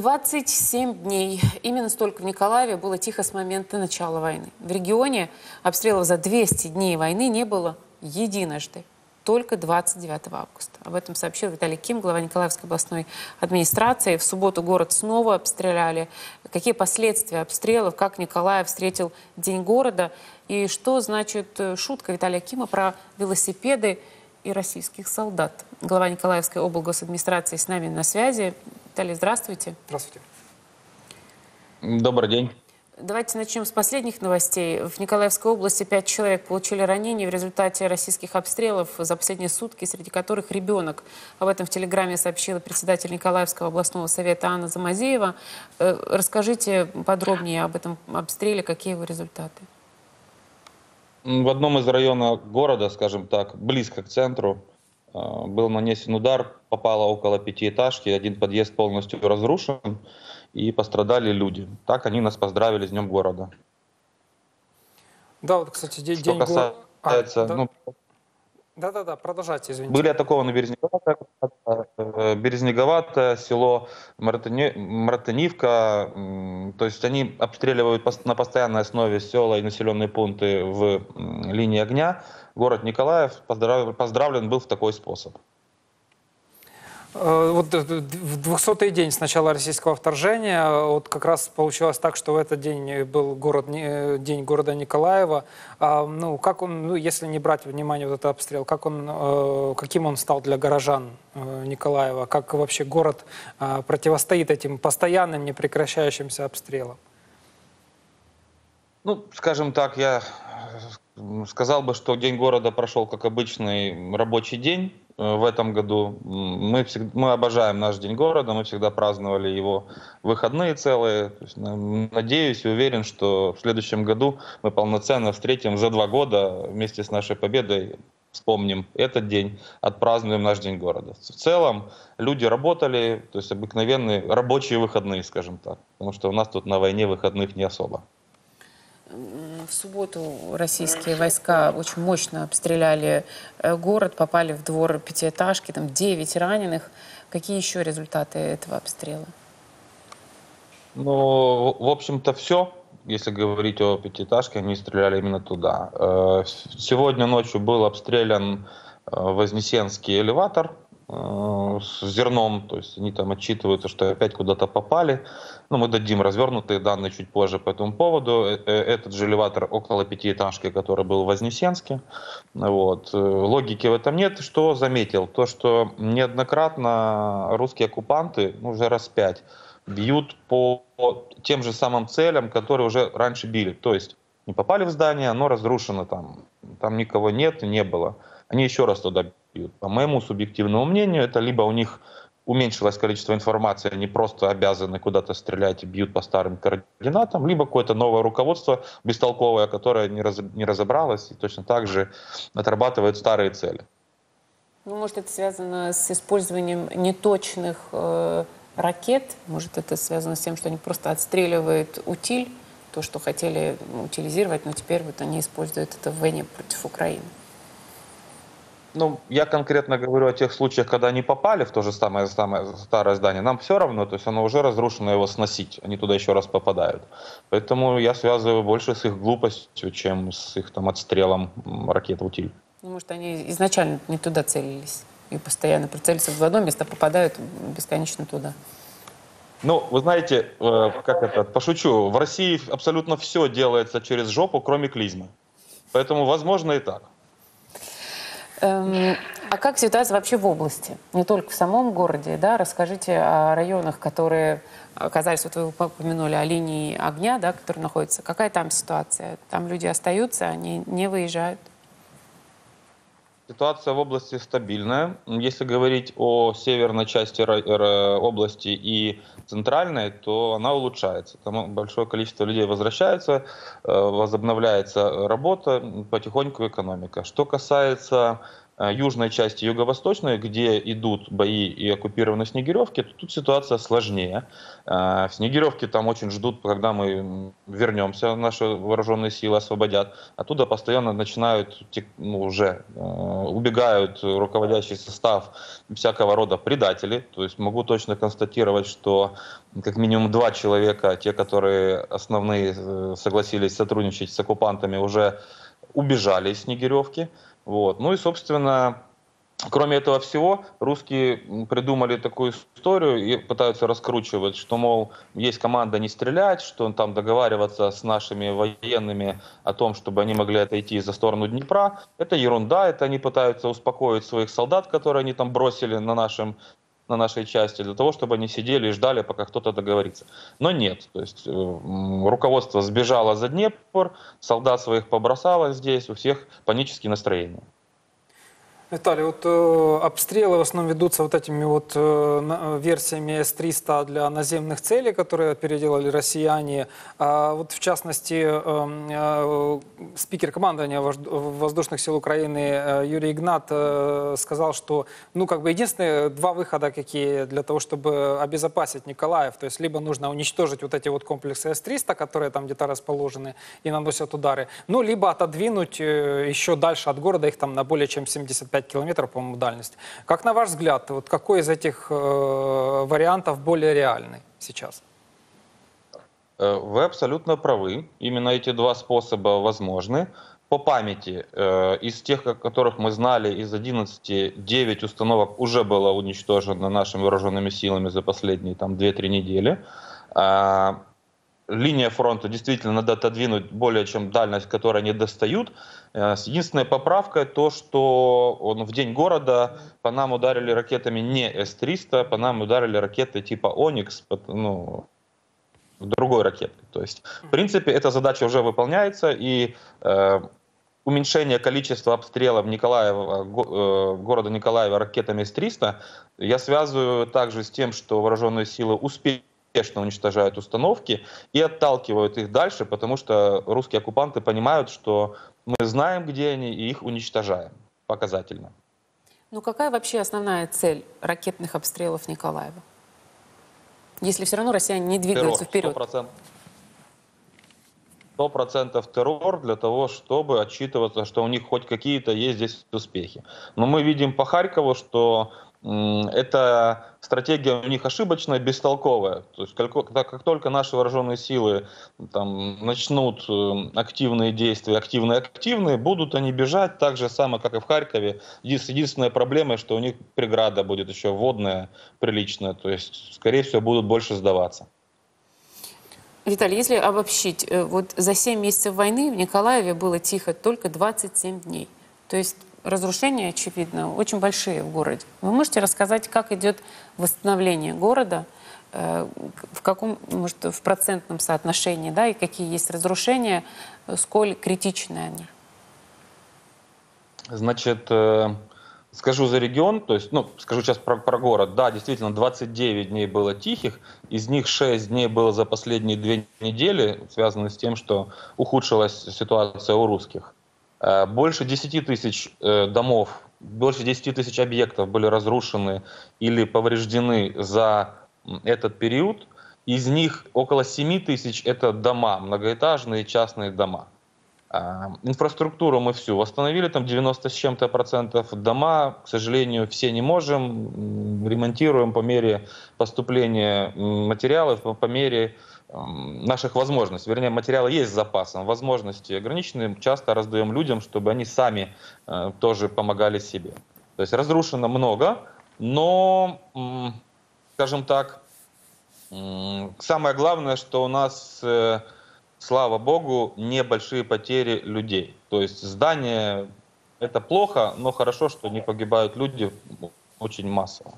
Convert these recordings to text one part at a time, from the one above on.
27 дней. Именно столько в Николаеве было тихо с момента начала войны. В регионе обстрелов за 200 дней войны не было единожды. Только 29 августа. Об этом сообщил Виталий Ким, глава Николаевской областной администрации. В субботу город снова обстреляли. Какие последствия обстрелов, как Николаев встретил День города и что значит э, шутка Виталия Кима про велосипеды и российских солдат. Глава Николаевской облгосадминистрации с нами на связи. Виталий, здравствуйте. Здравствуйте. Добрый день. Давайте начнем с последних новостей. В Николаевской области пять человек получили ранения в результате российских обстрелов за последние сутки, среди которых ребенок. Об этом в Телеграме сообщила председатель Николаевского областного совета Анна Замазеева. Э, расскажите подробнее об этом обстреле, какие его результаты. В одном из районов города, скажем так, близко к центру, был нанесен удар, попало около пятиэтажки, один подъезд полностью разрушен, и пострадали люди. Так они нас поздравили с Днем города. Да, вот, кстати, день, Что день касается, а, да. Да-да-да, продолжайте, извините. Были атакованы Березнеговатое, э, Березнеговатое село Мартынивка. То есть они обстреливают на постоянной основе села и населенные пункты в линии огня. Город Николаев поздравлен был в такой способ. Э, вот в 200-й день с начала российского вторжения, вот как раз получилось так, что в этот день был город, день города Николаева. А, ну, как он, ну, если не брать внимание вот этот обстрел, как он, э, каким он стал для горожан э, Николаева? Как вообще город противостоит этим постоянным, непрекращающимся обстрелам? Ну, скажем так, я сказал бы, что День города прошел как обычный рабочий день Э, в этом году. Мы, всегда, мы обожаем наш День города, мы всегда праздновали его выходные целые. есть, надеюсь и уверен, что в следующем году мы полноценно встретим за два года вместе с нашей победой вспомним этот день, отпразднуем наш День города. В целом люди работали, то есть обыкновенные рабочие выходные, скажем так, потому что у нас тут на войне выходных не особо. В субботу российские войска очень мощно обстреляли э, город, попали в двор пятиэтажки, там 9 раненых. Какие еще результаты этого обстрела? Ну, в общем-то, все. Если говорить о пятиэтажке, они стреляли именно туда. Э, сегодня ночью был обстрелян э, Вознесенский элеватор, с зерном, то есть они там отчитываются, что опять куда-то попали. Ну, мы дадим развернутые данные чуть позже по этому поводу. Э, э, этот же элеватор около пятиэтажки, который был в Вознесенске. Вот. Логики в этом нет. Что заметил? То, что неоднократно русские оккупанты, ну, уже раз пять, бьют по тем же самым целям, которые уже раньше били. То есть не попали в здание, оно разрушено там, там никого нет, не было. Они еще раз туда бьют. По моему субъективному мнению, это либо у них уменьшилось количество информации, они просто обязаны куда-то стрелять и бьют по старым координатам, либо какое-то новое руководство бестолковое, которое не, раз, не разобралось и точно так же отрабатывает старые цели. Ну, может, это связано с использованием неточных э, ракет, может, это связано с тем, что они просто отстреливают утиль, то, что хотели утилизировать, но теперь вот они используют это в войне против Украины. Ну, я конкретно говорю о тех случаях, когда они попали в то же самое, самое старое здание. Нам все равно, то есть оно уже разрушено, его сносить. Они туда еще раз попадают. Поэтому я связываю больше с их глупостью, чем с их там отстрелом ракет «Утиль». Ну, может, они изначально не туда целились и постоянно прицелятся в одно место, попадают бесконечно туда. Ну, вы знаете, э, как это, пошучу, в России абсолютно все делается через жопу, кроме клизмы. Поэтому возможно и так. Эм, а как ситуация вообще в области? Не только в самом городе, да? Расскажите о районах, которые оказались, вот вы упомянули о линии огня, да, которые находятся. Какая там ситуация? Там люди остаются, они не выезжают? Ситуация в области стабильная. Если говорить о северной части области и центральной, то она улучшается. Там большое количество людей возвращается, э, возобновляется работа, потихоньку экономика. Что касается южной части юго-восточной, где идут бои и оккупированы Снегиревки, то тут ситуация сложнее. В Снегиревке там очень ждут, когда мы вернемся, наши вооруженные силы освободят. Оттуда постоянно начинают, ну, уже убегают руководящий состав всякого рода предатели. То есть могу точно констатировать, что как минимум два человека, те, которые основные согласились сотрудничать с оккупантами, уже убежали из Снегиревки. Вот. Ну и, собственно, Кроме этого всего, русские придумали такую историю и пытаются раскручивать, что, мол, есть команда не стрелять, что там договариваться с нашими военными о том, чтобы они могли отойти за сторону Днепра. Это ерунда, это они пытаются успокоить своих солдат, которые они там бросили на нашем на нашей части, для того, чтобы они сидели и ждали, пока кто-то договорится. Но нет, то есть э, руководство сбежало за Днепр, солдат своих побросало здесь, у всех панические настроения. Виталий, вот э, обстрелы в основном ведутся вот этими вот э, версиями С-300 для наземных целей, которые переделали россияне. А вот в частности, э, э, спикер командования воздушных сил Украины э, Юрий Игнат э, сказал, что ну как бы единственные два выхода какие для того, чтобы обезопасить Николаев, то есть либо нужно уничтожить вот эти вот комплексы С-300, которые там где-то расположены и наносят удары, ну либо отодвинуть э, еще дальше от города их там на более чем 75 5 километров, по-моему, дальность. Как на ваш взгляд, вот какой из этих э, вариантов более реальный сейчас? Э, вы абсолютно правы. Именно эти два способа возможны. По памяти, э, из тех, о которых мы знали, из 11, 9 установок уже было уничтожено нашими вооруженными силами за последние там, 2-3 недели. А, линия фронта действительно надо отодвинуть более чем дальность, которой они достают. Э, единственная поправка то, что он в день города по нам ударили ракетами не С-300, по нам ударили ракеты типа «Оникс», ну, другой ракеты. То есть, в принципе, эта задача уже выполняется, и э, уменьшение количества обстрелов Николаева, э, города Николаева ракетами С-300 я связываю также с тем, что вооруженные силы успели успешно уничтожают установки и отталкивают их дальше, потому что русские оккупанты понимают, что мы знаем, где они, и их уничтожаем показательно. Ну какая вообще основная цель ракетных обстрелов Николаева? Если все равно россияне не двигаются террор, вперед. 100%. процентов террор для того, чтобы отчитываться, что у них хоть какие-то есть здесь успехи. Но мы видим по Харькову, что эта стратегия у них ошибочная, бестолковая. То есть как, как только наши вооруженные силы там, начнут э, активные действия, активные-активные, будут они бежать так же самое, как и в Харькове. Единственная проблема, что у них преграда будет еще водная, приличная. То есть, скорее всего, будут больше сдаваться. Виталий, если обобщить, э, вот за 7 месяцев войны в Николаеве было тихо только 27 дней. То есть разрушения, очевидно, очень большие в городе. Вы можете рассказать, как идет восстановление города, э, в каком, может, в процентном соотношении, да, и какие есть разрушения, сколь критичны они? Значит, э, скажу за регион, то есть, ну, скажу сейчас про, про город. Да, действительно, 29 дней было тихих, из них 6 дней было за последние две недели, связаны с тем, что ухудшилась ситуация у русских. Э, больше 10 тысяч э, домов, больше 10 тысяч объектов были разрушены или повреждены за этот период. Из них около 7 тысяч это дома, многоэтажные частные дома. Э, инфраструктуру мы всю восстановили, там 90 с чем-то процентов. Дома, к сожалению, все не можем. Ремонтируем по мере поступления материалов, по мере наших возможностей. Вернее, материалы есть с запасом, возможности ограничены. Часто раздаем людям, чтобы они сами э, тоже помогали себе. То есть разрушено много, но, скажем так, самое главное, что у нас, э, слава богу, небольшие потери людей. То есть здание это плохо, но хорошо, что не погибают люди очень массово.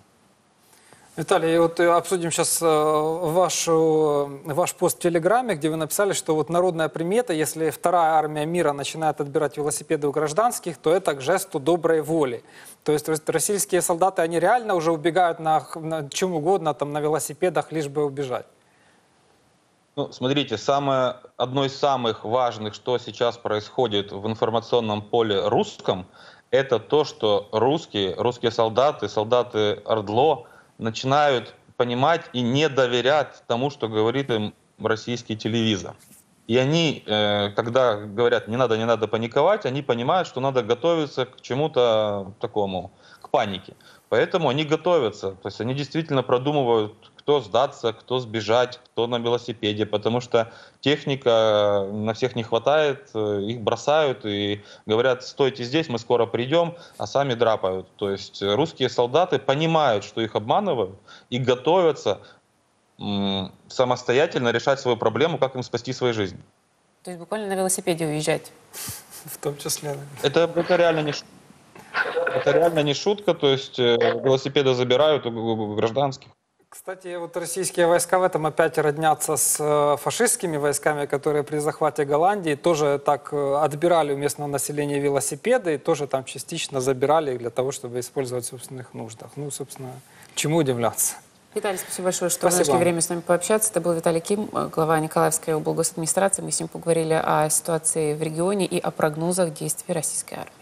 Виталий, вот э, обсудим сейчас э, вашу, ваш пост в Телеграме, где вы написали, что вот народная примета, если вторая армия мира начинает отбирать велосипеды у гражданских, то это к жесту доброй воли. То есть российские солдаты, они реально уже убегают на, на чем угодно, там, на велосипедах, лишь бы убежать. Ну, смотрите, самое, одно из самых важных, что сейчас происходит в информационном поле русском, это то, что русские, русские солдаты, солдаты Ордло начинают понимать и не доверять тому, что говорит им российский телевизор. И они, э, когда говорят, не надо, не надо паниковать, они понимают, что надо готовиться к чему-то такому, к панике. Поэтому они готовятся. То есть они действительно продумывают, кто сдаться, кто сбежать, кто на велосипеде, потому что техника на всех не хватает, э, их бросают и говорят, стойте здесь, мы скоро придем, а сами драпают. То есть русские солдаты понимают, что их обманывают и готовятся самостоятельно решать свою проблему, как им спасти свою жизнь. То есть буквально на велосипеде уезжать. В том числе. Это, это реально не шутка. Это реально не шутка, то есть э, велосипеды забирают у гражданских. Кстати, вот российские войска в этом опять роднятся с э, фашистскими войсками, которые при захвате Голландии тоже так э, отбирали у местного населения велосипеды и тоже там частично забирали для того, чтобы использовать в собственных нуждах. Ну, собственно, чему удивляться? Виталий, спасибо большое, что Спасибо нашли время с нами пообщаться. Это был Виталий Ким, э, глава Николаевской облгосадминистрации. Мы с ним поговорили о ситуации в регионе и о прогнозах действий российской армии.